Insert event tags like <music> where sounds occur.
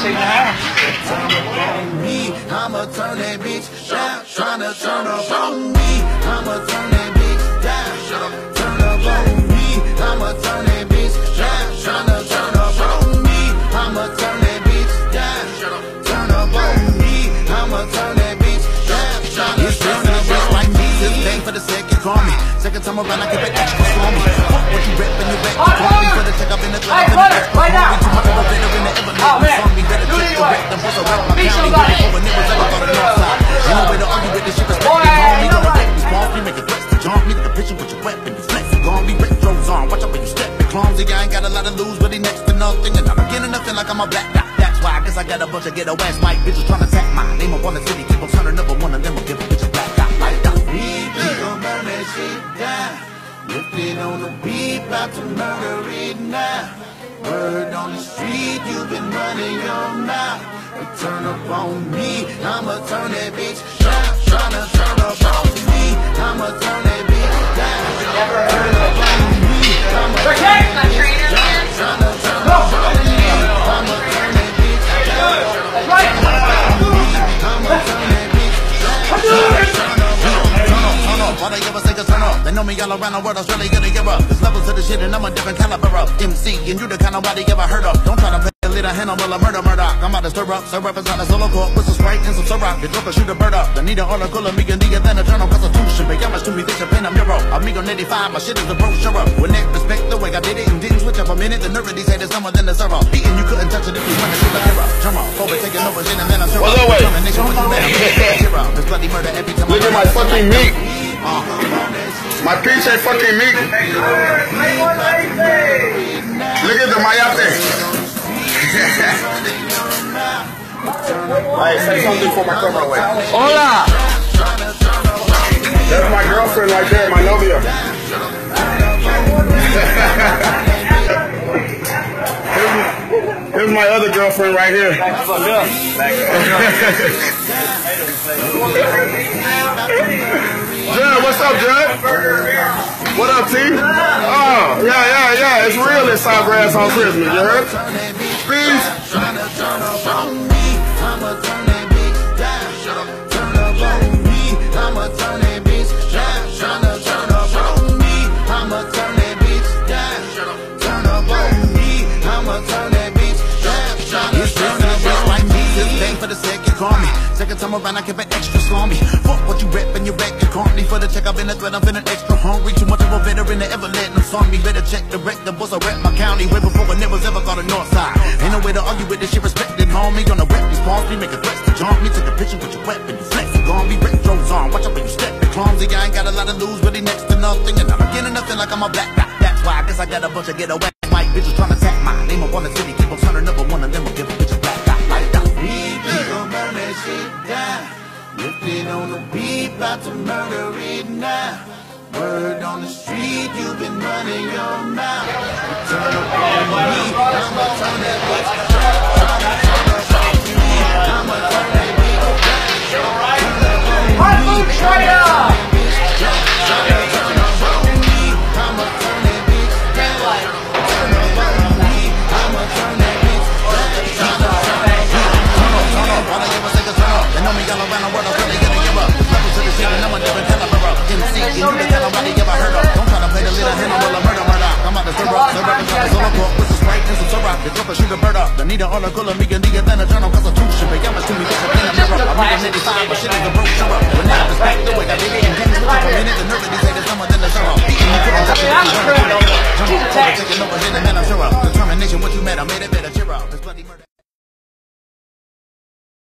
sing the house. me. I'ma turn that bitch down. Tryna turn up on me. I'ma turn that bitch down. Turn up on me. I'ma turn that bitch down. Tryna turn up on me. I'ma turn that bitch down. Turn up on me. I'ma turn that bitch down. Tryna turn up on me. This thing for the second, call me. Second time around, I keep it extra stormy. Fuck what you and you. You call me for check up in the club. Hey, brother, right now. Picture with your weapon. You flex. Gonna be retros on. Watch out when you step. Clumsy. I ain't got a lot to lose, but he next to nothing. And I'm to feel like I'm a black dot. That's why guess I got a bunch of ghetto ass Mike bitches trying to tap my name up on the city. Keep on turning up, but one of them will give a bitch a black dot like that. We gon' burn that shit down. Lifted on the beat, about to murder it now. Word on the street, you've been running your mouth. You turn up on me, I'ma turn that bitch down. Tryna turn know me all around the world, Australia gonna give up. There's levels to the shit and I'm a different caliber of MC, and you the kind of nobody ever heard of. Don't try to play a little Hannibal or murder, murder. I'm about to stir up, stir up inside a solo court with some Sprite and some syrup. The joker shoot a bird up. The need an article of me and nigga than a journal constitution. Pay homage to me, this champagne, I'm euro. Amigo 85, my shit is a brochure. With neck respect the way I did it and didn't switch up a minute. The nerve of these haters somewhere than the server. Beating you couldn't touch it if you wanted to the hero. Drum up, forward taking over shit and then I'm sure. What's up, wait? Determination with you, man. I'm hero. There's bloody murder every time Look at my fucking meat. My peach ain't fucking meat. Look at the mayate. <laughs> hey, say something for my camera away. Hola. That's my girlfriend right there, my novia. here's, here's my other girlfriend right here. Fuck up. Judd, <laughs> what's up, Judd? What up, T? Oh, yeah, yeah, yeah. It's real in Sawgrass on Christmas, you heard? Please. Second time around, I keep it extra stormy. Fuck what you rep and you back you caught me for the check. I've been a threat, I'm feeling extra hungry. Too much of a veteran to ever let them song me. Better check the wreck, the boss I rep my county. Way before I never ever got a north side. Ain't no way to argue with this shit, respected homie. Gonna rep these palms, me make a threats to jump me. Take a picture with your weapon, you flex, you gon' be retros on. Watch out when you step, clumsy. I ain't got a lot to lose, really next to nothing. And I'm to feel like I'm a black dot. That's why I guess I got a bunch of ghetto ass Mike bitches trying to tap my name up on the city. Down. Lifted on the beat, about to murder it now. Word on the street, you've been running your mouth. Turn up on the clip, shoot a bird up. I need on a cooler, me and the than a journal constitution. But y'all must to me just a thing in I'm reading 95, but shit is a broke up when i'm back to it, that did it in 10 minutes. A minute, the nerve, they say there's someone in the show. I'm taking over, hit The man, I'm sure up. Determination, what you met, I made it better, cheer up. It's bloody murder.